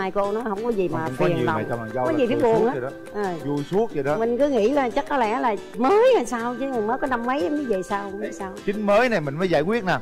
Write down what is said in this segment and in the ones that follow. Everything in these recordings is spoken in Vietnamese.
hai cô nó không có gì mà phiền lòng. có gì phải buồn á. à, vui suốt vậy đó. Mình cứ nghĩ là chắc có lẽ là mới là sao chứ mới có năm mấy em mới về sao không biết sao. chính mới này mình mới giải quyết nè.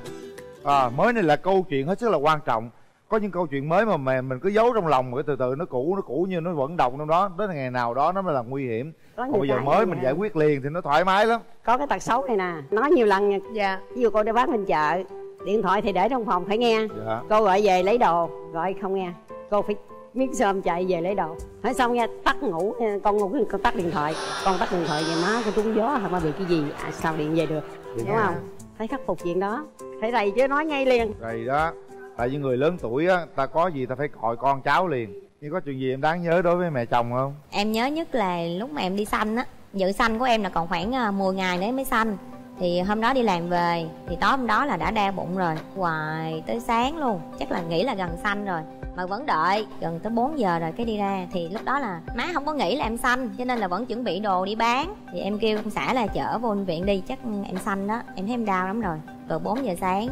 À, mới này là câu chuyện hết sức là quan trọng. Có những câu chuyện mới mà mẹ mình cứ giấu trong lòng rồi từ từ nó cũ nó cũ như nó vẫn đồng trong đó. Đến ngày nào đó nó mới là nguy hiểm. Còn bây giờ mới mình giải quyết liền thì nó thoải mái lắm. Có cái tật xấu này nè nói nhiều lần nha. Dạ. Ví dụ cô đi bán bên chợ điện thoại thì để trong phòng phải nghe. Dạ. Cô gọi về lấy đồ gọi không nghe cô phải miếng sơm chạy về lấy đồ. Hỏi xong nghe tắt ngủ con ngủ con tắt điện thoại. Con tắt điện thoại về má con trúng gió hả má bị cái gì. À, sao điện về được? Đúng không? Phải khắc phục chuyện đó. Phải rầy chứ nói ngay liền. Rồi đó. Tại vì người lớn tuổi á ta có gì ta phải gọi con cháu liền. Nhưng có chuyện gì em đáng nhớ đối với mẹ chồng không? Em nhớ nhất là lúc mà em đi sanh á. Dự sanh của em là còn khoảng à, 10 ngày nữa mới sanh thì hôm đó đi làm về thì tối hôm đó là đã đau bụng rồi. Hoài tới sáng luôn. Chắc là nghĩ là gần sanh rồi mà vẫn đợi, gần tới 4 giờ rồi cái đi ra, thì lúc đó là má không có nghĩ là em sanh cho nên là vẫn chuẩn bị đồ đi bán. Thì em kêu ông xã là chở vô bệnh viện đi, chắc em sanh đó, em thấy em đau lắm rồi. Từ 4 giờ sáng,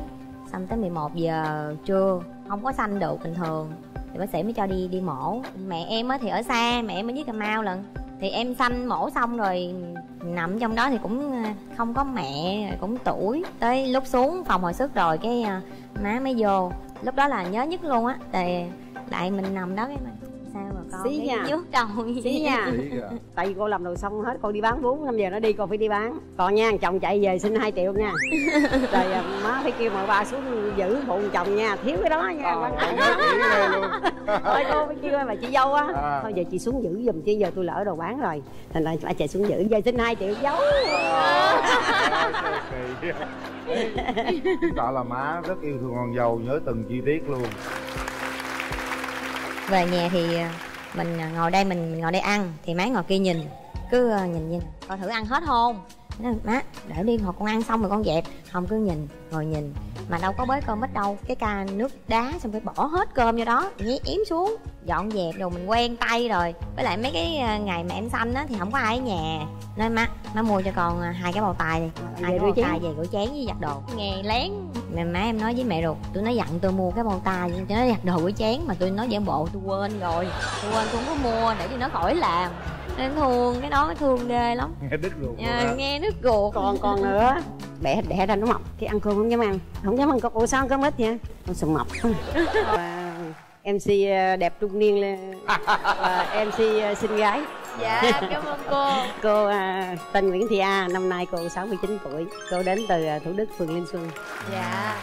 xong tới 11 giờ trưa, không có sanh được bình thường. Thì bác sĩ mới cho đi đi mổ. Mẹ em á thì ở xa, mẹ em ở dưới cà mau lần thì em sanh mổ xong rồi, nằm trong đó thì cũng ờ, không có mẹ cũng tuổi tới lúc xuống phòng hồi sức rồi cái ờ, má mới vô lúc đó là nhớ nhất luôn á tại tại mình nằm đó cái mình sao mà con Xí cái nha. trước đầu xí nha. Tại vì cô làm đồ xong hết cô đi bán bốn năm giờ nó đi cô phải đi bán. Còn nha chồng chạy về xin 2 triệu nha. Rồi à, má phải kêu mà ba xuống giữ bụng chồng nha. Thiếu cái đó nha Ờ, thôi cô phải kêu mà chị dâu á. À. thôi giờ chị xuống giữ giùm chứ giờ tôi lỡ đồ bán rồi. Thành ra phải chạy xuống giữ giờ xin 2 triệu giấu Kỳ. chứng tỏ là má rất yêu thương con dâu nhớ từng chi tiết luôn về nhà thì ờ, mình ờ, ngồi đây mình, mình ngồi đây ăn thì má ngồi kia nhìn cứ ờ, nhìn nhìn coi thử ăn hết không? Nói, má để đi hoặc con ăn xong rồi con dẹp. Không cứ nhìn ngồi nhìn mà đâu có bới cơm hết đâu. Cái ca nước đá xong phải bỏ hết cơm vô đó nhé yếm xuống dọn dẹp đồ mình quen tay rồi. Với lại mấy cái ngày mà em xanh á thì không có ai ở nhà. Nên má má mua cho con ờ, hai cái bầu tài đi. Hai cái chén. tài về rửa chén với giặt đồ. Nghe lén. Mẹ má em nói với mẹ ruột tôi nói dặn tôi mua cái bầu tài cho nó giặt đồ rửa chén. Mà tôi nói giả bộ tôi quên rồi tôi quên tôi không có mua để cho nó khỏi làm. Nên thương cái đó thương ghê lắm. Nghe đứt luôn à, nghe nước ruột. Còn còn nữa đẻ đẻ ra nó mập cái ăn cơm không dám ăn. Không dám ăn cơm. Ủa sao ăn cơm ít vậy? Con sợ mập mc ờ, đẹp trung niên lên. Mc ờ, xinh gái dạ cảm ơn cô. Cô à, tên Nguyễn Thị A năm nay cô 69 tuổi. Cô đến từ à, Thủ Đức phường Linh Xuân dạ.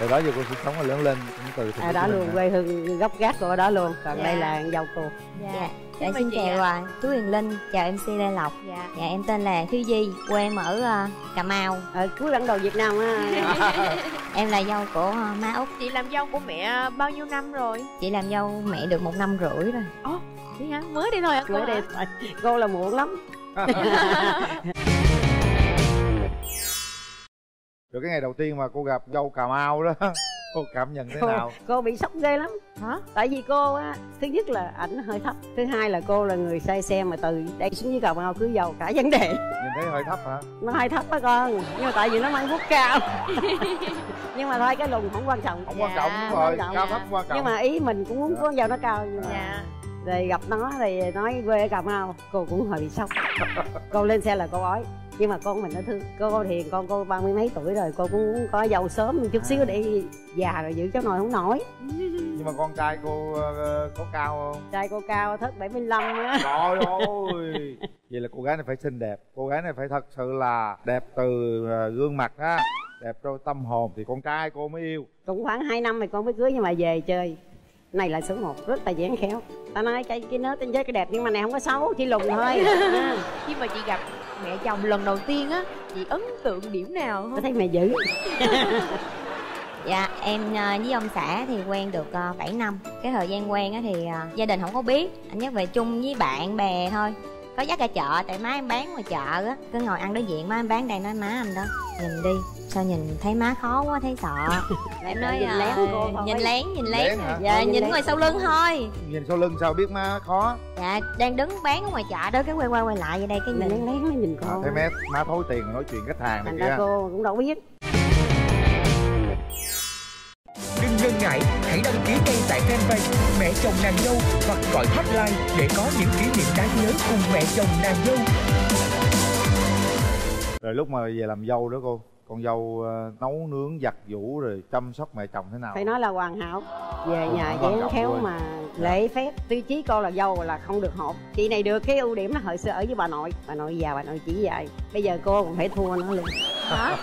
Từ đó giờ cô sinh sống và lớn lên cũng từ thành à, đó luôn quê hương gốc gác của ở đó luôn. Còn Dạ. đây là dâu cô. Dạ, dạ. Xin dạ xin chị chào à, chú Huyền Linh. Chào MC Lê Lộc. Dạ. Dạ em tên là Thúy Di quê em ở ờ, Cà Mau. Ở cuối bản đồ Việt Nam á. Em là dâu của ờ, má út. Chị làm dâu của mẹ bao nhiêu năm rồi? Chị làm dâu mẹ được một năm rưỡi rồi thế hả? Mới đây thôi hả cô mới đây hả? cô là muộn lắm. Rồi cái ngày đầu tiên mà cô gặp dâu cà mau đó cô cảm nhận thế cô, nào? cô bị sốc ghê lắm. Hả? Tại vì cô á thứ nhất là ảnh hơi thấp thứ hai là cô là người say xe mà từ đây xuống dưới Cà Mau cứ giàu cả vấn đề. Nhìn thấy hơi thấp hả? Nó hơi thấp á con nhưng mà tại vì nó mang bút cao. Nhưng mà thôi cái lùn không quan trọng. Không quan Dạ, trọng đúng rồi quan trọng. cao thấp không quan trọng. Nhưng mà ý mình cũng muốn có vào nó cao nhưng mà dạ rồi gặp nó thì nói quê ở cà mau cô cũng hơi bị sốc. Cô lên xe là cô ói nhưng mà con mình nó thương. Cô thì con cô ba mươi mấy tuổi rồi cô cũng có giàu sớm một chút xíu để già rồi giữ cháu nồi không nổi. Nhưng mà con trai cô ờ, có cao không? Trai cô cao thất 75 á. Trời ơi! Vậy là cô gái này phải xinh đẹp. Cô gái này phải thật sự là đẹp từ ờ, gương mặt á đẹp trong tâm hồn. Thì con trai cô mới yêu. Cũng khoảng 2 năm thì con mới cưới nhưng mà về chơi này là số 1 rất là dáng khéo. Ta nói cái cái nết trên chơi cái đẹp nhưng mà này không có xấu chỉ lùn thôi. À, khi mà chị gặp mẹ chồng lần đầu tiên á chị ấn tượng điểm nào không? Thấy mẹ dữ. Dạ em ờ, với ông xã thì quen được ờ, 7 năm. Cái thời gian quen á thì ờ, gia đình không có biết. Anh nhắc về chung với bạn bè thôi Có dắt ra chợ tại má em bán ngoài chợ á. Cứ ngồi ăn đối diện má em bán đang nói má anh đó Nhìn đi sao nhìn thấy má khó quá thấy sợ. Em nói nhìn ờ, lén cô thôi nhìn lén nhìn lén Lén hả? Dạ Ờ, nhìn nhìn lén. ngoài sau lưng thôi. Nhìn sau lưng sao biết má khó? Dạ đang đứng bán ở ngoài chợ đó Cái quay qua quay lại vậy đây cái lén nhìn lén nó nhìn à, cô. thấy má má thối tiền nói chuyện khách hàng này thành ra kia cô cũng đâu biết ngần ngại, hãy đăng ký ngay tại fanpage Mẹ chồng nàng dâu hoặc gọi hotline để có những kỷ niệm đáng nhớ cùng mẹ chồng nàng dâu. rồi lúc mà về làm dâu đó cô con dâu ờ, nấu nướng giặt giũ rồi chăm sóc mẹ chồng thế nào? Phải nói là hoàn hảo. Về Hoàn nhà trọng khéo mà lễ phép. Tiêu chí con là dâu là không được hột chị này được cái ưu điểm là hồi xưa ở với bà nội. Bà nội già bà nội chỉ dạy. Bây giờ cô còn phải thua nó luôn. Hả?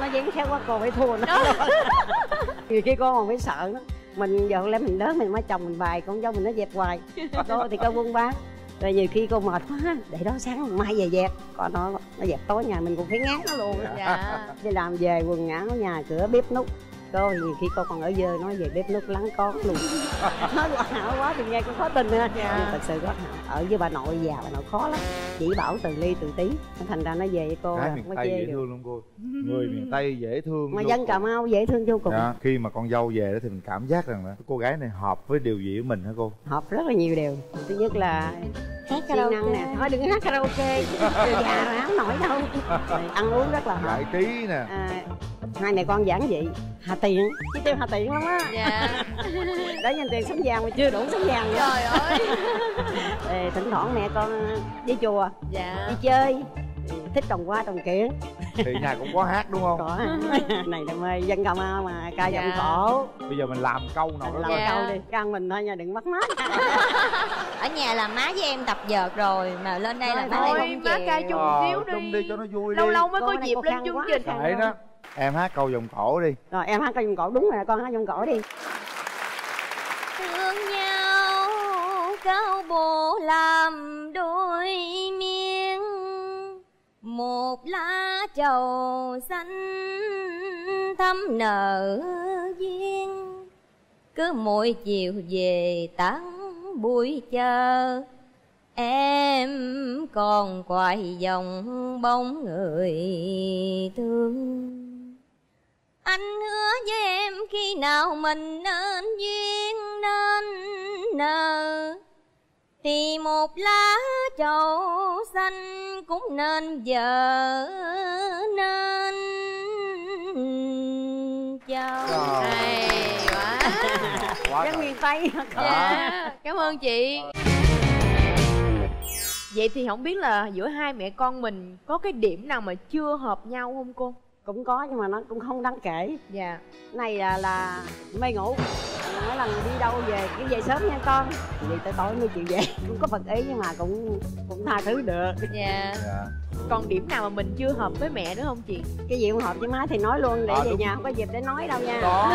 Nó dáng khéo quá cô phải thua nó luôn. nhiều khi cô còn phải sợ nó mình giờ lẽ mình lớn mình mới chồng mình bài con dâu mình nó dẹp hoài. Cô thì cô buôn bán. Rồi nhiều khi cô mệt quá để đó sáng mai về dẹp. Còn nó nó dẹp tối nhà mình cũng phải ngán nó luôn. Dạ. Đi làm về quần áo nhà cửa bếp nút cô thì nhiều khi cô còn ở dơ nói về bếp nút lắng con luôn. Nói hoàn hảo quá thì nghe cũng khó tin nữa. Dạ. nhưng thật sự rất hảo ở với bà nội già bà nội khó lắm. Chỉ bảo từ ly từ tí thành ra nó về với cô gái là miền không có tây dễ được. thương lắm cô. Người miền tây dễ thương mà dân cà mau dễ thương vô cùng. Dạ, khi mà con dâu về đó thì mình cảm giác rằng là cô gái này hợp với điều gì của mình hả cô? Hợp rất là nhiều điều. Thứ nhất là hát siêng năng nè. Thôi đừng hát karaoke. Già rồi không nổi đâu. Rồi ăn uống rất là hợp. Giải trí nè. À, hai mẹ con giản dị hà tiện chứ tiêu hà tiện lắm á. Dạ. Để dành tiền sắm vàng mà chưa đủ sắm vàng nữa trời ơi. Ê, thỉnh thoảng mẹ con đi chùa dạ. đi chơi thích trồng hoa trồng kiển. Thì nhà cũng có hát đúng không? Có. Này là mê dân cà mau mà ca Dạ. giọng cổ. Bây giờ mình làm câu nào đó làm. Dạ. câu đi can mình thôi nha đừng mất mát ở nhà là má với em tập vợt rồi mà lên đây là má lại thôi không má chịu. ca chung Ờ, xíu chung đi đi. cho nó vui lâu đi. lâu mới Cô có này dịp lên chương trình. Đó em hát câu vòng cổ đi. Rồi em hát ca giọng cổ. Đúng rồi con hát giọng cổ đi. Thương nhau cao bộ làm đôi miếng. Một lá trầu xanh thắm nở duyên. Cứ mỗi chiều về tán buổi chờ. Em còn quay dòng bóng người thương anh hứa với em khi nào mình nên duyên nên nợ Thì một lá trầu xanh cũng nên vợ nên chồng. Hay quá. Quá miền tây dạ cảm ơn chị. Vậy thì không biết là giữa hai mẹ con mình có cái điểm nào mà chưa hợp nhau không cô cũng có nhưng mà nó cũng không đáng kể. Dạ. Này là, là mê ngủ. Mỗi lần đi đâu về cứ về sớm nha con. Vậy tới tối mới chịu về. Cũng có phật ý nhưng mà cũng cũng tha thứ được. Dạ. Dạ. còn điểm nào mà mình chưa hợp với mẹ nữa không chị? Cái gì không hợp với má thì nói luôn để À, về đúng. nhà không có dịp để nói đâu nha. Đó.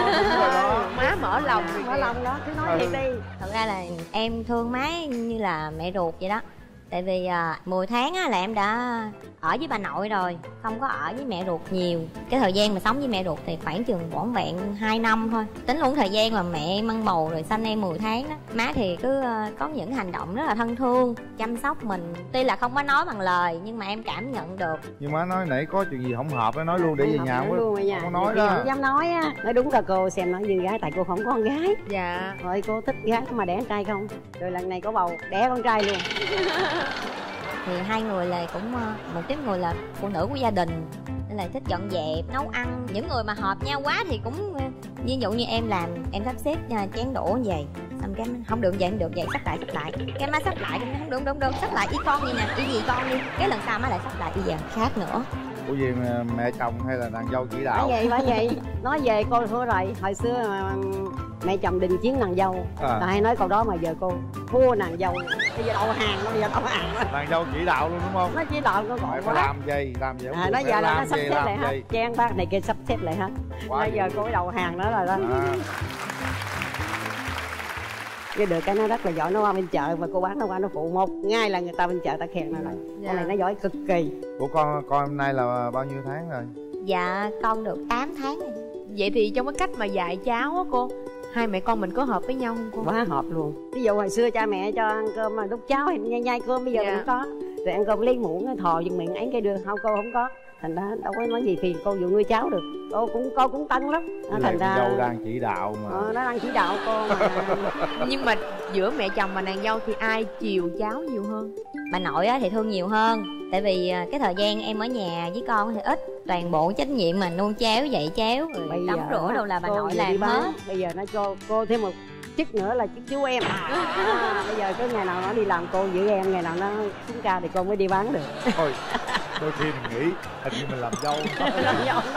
Má mở lòng rồi mở lòng đó cứ nói Ừ. thiệt đi. Thật ra là em thương má như là mẹ ruột vậy đó Tại vì à, 10 tháng á, là em đã ở với bà nội rồi Không có ở với mẹ ruột nhiều. Cái thời gian mà sống với mẹ ruột thì khoảng chừng vỏn vẹn 2 năm thôi. Tính luôn thời gian mà mẹ mang bầu rồi sanh em 10 tháng đó Má thì cứ à, có những hành động rất là thân thương Chăm sóc mình. Tuy là không có nói bằng lời nhưng mà em cảm nhận được. Nhưng má nói nãy có chuyện gì không hợp á nói luôn để về Không nhà không luôn ở nhà không có nói đó. không dám nói á. Nói đúng là cô xem nói như gái tại cô không có con gái. Dạ. Rồi cô thích gái mà đẻ con trai không? Rồi lần này có bầu đẻ con trai luôn thì hai người là cũng ờ, một tiếp người là phụ nữ của gia đình nên là thích dọn dẹp nấu ăn. Những người mà hợp nhau quá thì cũng ờ, ví dụ như em làm em sắp xếp ờ, chén đũa vậy xong cái nó, không được vậy không được vậy sắp lại sắp lại. Cái má sắp lại cái nó không đúng đúng đúng sắp lại y con đi nè y gì con đi. Cái lần sau má lại sắp lại y giờ khác nữa. Của gì mẹ chồng hay là nàng dâu chỉ đạo? Vậy bởi vậy nói về cô thua rồi. Hồi xưa mẹ chồng đình chiến nàng dâu À. à. hay nói câu đó mà giờ cô thua nàng dâu bây giờ đầu hàng bây giờ đầu hàng nàng dâu chỉ đạo luôn đúng không? Nó chỉ đạo nó phải quá làm gì? Làm gì không à, nó giờ là nó sắp gì, xếp lại hết chen bác này kia sắp xếp lại hết bây giờ cô đầu hàng đó rồi đó. À, cái được cái nó rất là giỏi nó qua bên chợ và cô bán nó qua nó phụ một. Ngày là người ta bên chợ ta khen nó rồi. Dạ. con này nó giỏi cực kỳ. Của con con hôm nay là bao nhiêu tháng rồi? Dạ con được 8 tháng rồi. Vậy thì trong cái cách mà dạy cháu á cô hai mẹ con mình có hợp với nhau không cô? Quá hợp luôn. Ví dụ hồi xưa cha mẹ cho ăn cơm mà lúc cháu thì nhai nhai cơm bây giờ Dạ. cũng có rồi ăn cơm lấy muỗng thò vô miệng ấy cái đưa không cô không có. Thành ra đâu có nói gì phiền cô vụ nuôi cháu được. Cô cũng cô cũng tân lắm. Với thành ra dâu đang chỉ đạo mà. Ờ, nó đang chỉ đạo cô mà. Nhưng mà giữa mẹ chồng và nàng dâu thì ai chiều cháu nhiều hơn? Bà nội á thì thương nhiều hơn. Tại vì à, cái thời gian em ở nhà với con thì ít. Toàn bộ trách nhiệm mà nuôi cháu dạy cháu rồi tắm rửa đâu là bà nội làm hết. Bây giờ nó cho cô thêm một chức nữa là chức chú em. À, bây giờ có ngày nào nó đi làm cô giữ em ngày nào nó xuống ca thì cô mới đi bán được. Thôi đôi khi mình nghĩ hình như mình làm dâu.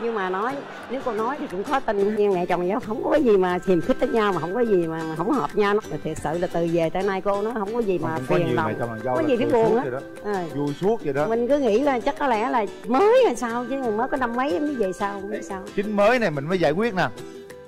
Nhưng mà nói nếu cô nói thì cũng khó tin nhưng mẹ chồng nhau không có gì mà hiềm khích với nhau mà không có gì mà không hợp nhau mà thiệt sự là từ về tới nay cô nó không có gì mà phiền lòng dâu có gì phải buồn á à, vui suốt vậy đó. Mình cứ nghĩ là chắc có lẽ là mới là sao chứ mới có năm mấy mới về sao không biết sao. Chính mới này mình mới giải quyết nè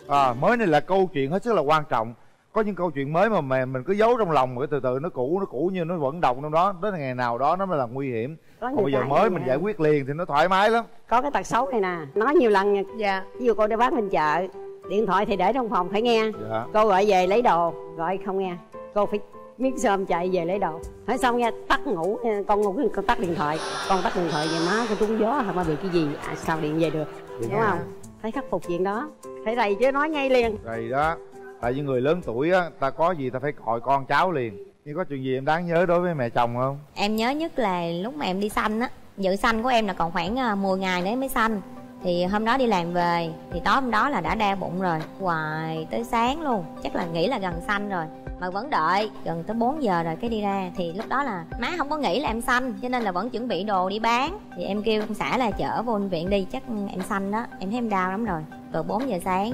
à, mới này là câu chuyện hết sức là quan trọng. Có những câu chuyện mới mà mẹ mình cứ giấu trong lòng rồi từ từ nó cũ nó cũ như nó vẫn đồng trong đó. Đến ngày nào đó nó mới là nguy hiểm. Có còn bây giờ mới mình nè, giải quyết liền thì nó thoải mái lắm. Có cái tật xấu này nè nói nhiều lần nha. Dạ. Ví dụ cô đi bán bên chợ điện thoại thì để trong phòng phải nghe. Dạ. Cô gọi về lấy đồ gọi không nghe. Cô phải miếng sơm chạy về lấy đồ. Hỏi xong nghe tắt ngủ con ngủ con tắt điện thoại. Con tắt điện thoại về má con trúng gió hả? Má bị cái gì? À, sao điện về được? Dạ. đúng không phải khắc phục chuyện đó. Phải rầy chứ nói ngay liền. Rồi đó. Tại vì người lớn tuổi á ta có gì ta phải gọi con cháu liền. Nhưng có chuyện gì em đáng nhớ đối với mẹ chồng không? Em nhớ nhất là lúc mà em đi sanh á. Dự sanh của em là còn khoảng à, 10 ngày nữa mới sanh thì hôm đó đi làm về thì tối hôm đó là đã đau bụng rồi. Hoài tới sáng luôn. Chắc là nghĩ là gần sanh rồi mà vẫn đợi, gần tới 4 giờ rồi cái đi ra, thì lúc đó là má không có nghĩ là em sanh, cho nên là vẫn chuẩn bị đồ đi bán. Thì em kêu ông xã là chở vô bệnh viện đi, chắc em sanh đó, em thấy em đau lắm rồi. Từ 4 giờ sáng,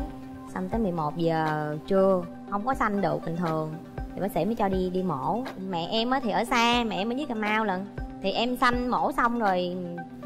xong tới 11 giờ trưa, không có sanh được bình thường. Thì bác sĩ mới cho đi đi mổ. Mẹ em á thì ở xa, mẹ em ở dưới cà mau lần thì em sanh mổ xong rồi,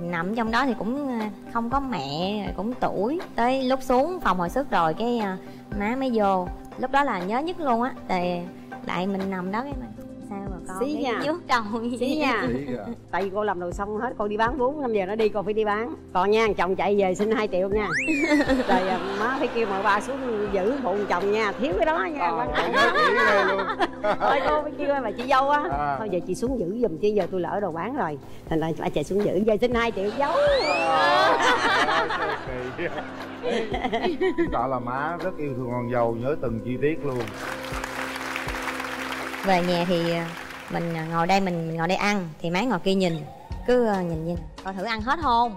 nằm trong đó thì cũng ờ, không có mẹ cũng tuổi tới lúc xuống phòng hồi sức rồi cái ờ, má mới vô lúc đó là nhớ nhất luôn á tại tại mình nằm đó cái mà. Sao mà con Xí cái nha. trước đầu xí nha. Ý kìa. tại vì cô làm đồ xong hết cô đi bán bốn năm giờ nó đi cô phải đi bán. Còn nha chồng chạy về xin 2 triệu nha. Rồi à, má phải kêu mợ ba xuống giữ bụng chồng nha thiếu cái đó nha. Ờ, thôi cô phải kêu bà chị dâu á. À. thôi giờ chị xuống giữ giùm chứ giờ tôi lỡ đồ bán rồi. Thành ra bà chạy xuống giữ. Giờ xin 2 triệu giấu chứng tỏ là má rất yêu thương con dâu nhớ từng chi tiết luôn. Về nhà thì ờ, mình ngồi đây mình, mình ngồi đây ăn. Thì má ngồi kia nhìn cứ ờ, nhìn nhìn. Coi thử ăn hết không?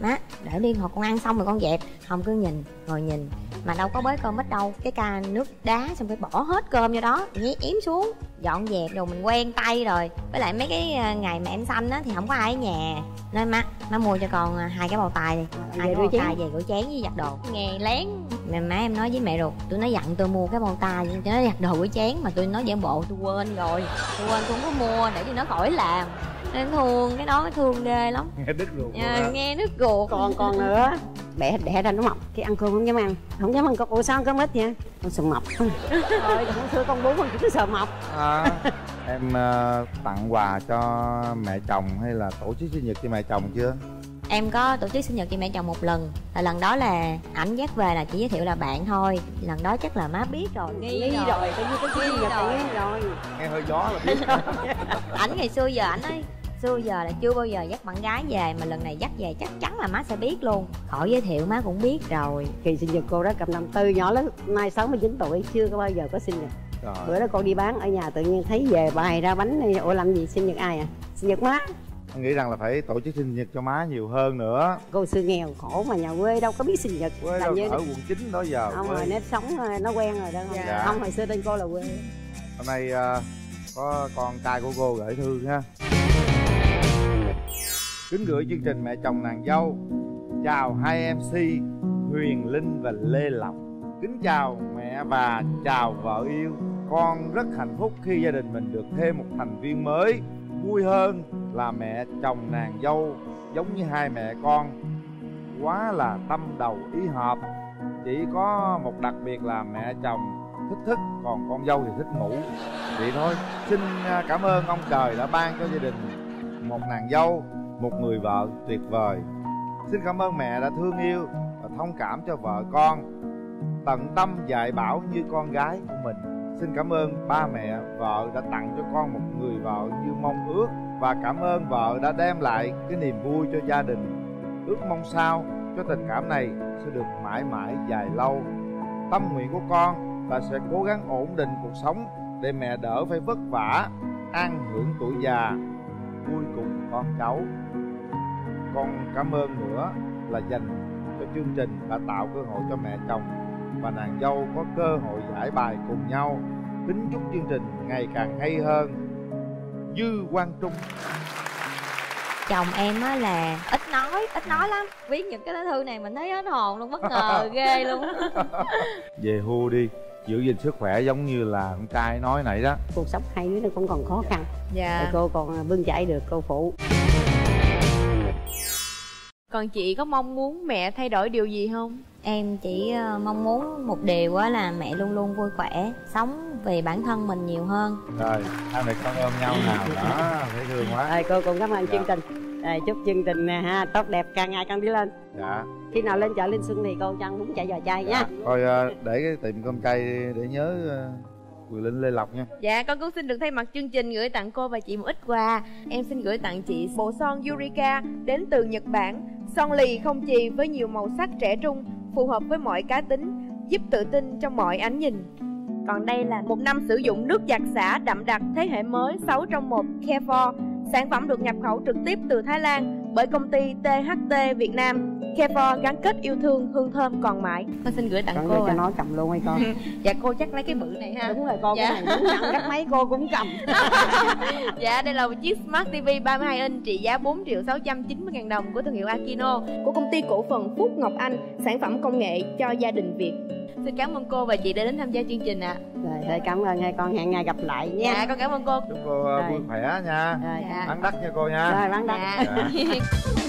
Má để đi hồi con ăn xong rồi con dẹp. Không cứ nhìn ngồi nhìn mà đâu có bới cơm ít đâu. Cái ca nước đá xong phải bỏ hết cơm vô đó nhé ém xuống dọn dẹp đồ mình quen tay rồi. Với lại mấy cái ờ, ngày mà em sanh á thì không có ai ở nhà. Nên má má mua cho con ờ, hai cái bầu tài đi. Hai cái bầu tài về rửa chén với giặt đồ. Nghe lén. Mẹ má em nói với mẹ ruột tôi nói dặn tôi mua cái bầu tài cho nó giặt đồ rửa chén. Mà tôi nói giả bộ tôi quên rồi tôi quên tôi không có mua để cho nó khỏi làm. Nên thương cái đó thương ghê lắm. Nghe đứt luôn à, nghe nước ruột. Còn còn nữa bẻ đẻ ra nó mập cái ăn cơm không dám ăn. Không dám ăn con ủa sao ăn cơm ít vậy? Con sợ mập thôi không thưa con bú con cứ sợ mập à, em ờ, tặng quà cho mẹ chồng hay là tổ chức sinh nhật cho mẹ chồng chưa? Em có tổ chức sinh nhật cho mẹ chồng một lần. Là lần đó là ảnh dắt về là chỉ giới thiệu là bạn thôi. Lần đó chắc là má biết rồi. Nghi rồi. Tự nhiên cái gì giờ rồi. nghi rồi. Nghe hơi gió là biết. Ảnh ngày xưa giờ ảnh nói xưa giờ là chưa bao giờ dắt bạn gái về mà lần này dắt về chắc chắn là má sẽ biết luôn. Khỏi giới thiệu má cũng biết rồi. Kỳ sinh nhật cô đó cầm năm tư nhỏ lớn nay 69 tuổi chưa có bao giờ có sinh nhật. Trời. bữa đó con đi bán ở nhà tự nhiên thấy về bày ra bánh này ủa làm gì? Sinh nhật ai à? Sinh nhật má. Anh nghĩ rằng là phải tổ chức sinh nhật cho má nhiều hơn nữa. Cô xưa nghèo khổ mà nhà quê đâu có biết sinh nhật. Quê làm đâu như ở quận 9 đó giờ không quê. rồi nếp sống rồi, nó quen rồi đó. Dạ. không hồi xưa tên cô là quê. Hôm nay ờ, có con trai của cô gửi thư ha kính gửi chương trình mẹ chồng nàng dâu. Chào hai mc huyền linh và lê lộc. Kính chào mẹ và chào vợ yêu. Con rất hạnh phúc khi gia đình mình được thêm một thành viên mới. Vui hơn là mẹ chồng nàng dâu, giống như hai mẹ con. Quá là tâm đầu ý hợp. Chỉ có một đặc biệt là mẹ chồng thích thức, còn con dâu thì thích ngủ. Vậy thôi, xin à, cảm ơn ông trời đã ban cho gia đình một nàng dâu, một người vợ tuyệt vời. Xin cảm ơn mẹ đã thương yêu và thông cảm cho vợ con. Tận tâm dạy bảo như con gái của mình. Xin cảm ơn ba mẹ vợ đã tặng cho con một người vợ như mong ước và cảm ơn vợ đã đem lại cái niềm vui cho gia đình. Ước mong sao cho tình cảm này sẽ được mãi mãi dài lâu. Tâm nguyện của con là sẽ cố gắng ổn định cuộc sống để mẹ đỡ phải vất vả, an hưởng tuổi già con cháu. Con cảm ơn nữa là dành cho chương trình đã tạo cơ hội cho mẹ chồng và nàng dâu có cơ hội giải bài cùng nhau. Kính chúc chương trình ngày càng hay hơn. Dư quang trung. Chồng em á là ít nói ít nói lắm. Viết những cái lá thư này mình thấy hết hồn luôn bất ngờ ghê luôn. Về hưu đi giữ gìn sức khỏe giống như là con trai nói nãy đó. Cuộc sống hai đứa nó cũng còn khó khăn. Dạ. Thì cô còn bươn chải được cô phụ. Còn chị có mong muốn mẹ thay đổi điều gì không? Em chỉ ờ, mong muốn một điều á là mẹ luôn luôn vui khỏe sống vì bản thân mình nhiều hơn. Rồi hai mẹ con ôm nhau nào đó dễ thương quá. Rồi cô cũng cảm ơn Dạ. chương trình rồi chúc chương trình nè ha tốt đẹp càng ngày càng đi lên. Dạ. Khi nào lên chợ Linh Xuân thì cô cho ăn bún chả giò chay nha. Thôi ờ, để cái tiệm cơm chay để nhớ Quyền Linh Lê Lộc nha. Dạ con cũng xin được thay mặt chương trình gửi tặng cô và chị một ít quà. Em xin gửi tặng chị bộ son Eureka đến từ Nhật Bản. Son lì không chì với nhiều màu sắc trẻ trung Phù hợp với mọi cá tính Giúp tự tin trong mọi ánh nhìn. Còn đây là một năm sử dụng nước giặt xả đậm đặc thế hệ mới 6 trong 1 Care Sản phẩm được nhập khẩu trực tiếp từ Thái Lan bởi công ty THT Việt Nam. Care gắn kết yêu thương hương thơm còn mãi. Con xin gửi tặng Còn cô cho ạ. nó cầm luôn hay con? Dạ cô chắc lấy cái bự này ha. Đúng rồi con Dạ. cái này gấp mấy cô cũng cầm Dạ, đây là một chiếc Smart TV 32 inch trị giá 4 triệu 690 ngàn đồng của thương hiệu Akino của công ty cổ phần Phúc Ngọc Anh, sản phẩm công nghệ cho gia đình Việt. Xin cảm ơn cô và chị đã đến tham gia chương trình ạ. rồi thôi cảm ơn hai con hẹn ngày gặp lại nha Dạ, con cảm ơn cô. chúc cô ờ, Rồi. vui khỏe nha rồi Dạ. bán đắt nha cô nha rồi bán Dạ. Dạ.